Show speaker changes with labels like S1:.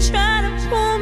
S1: try to pull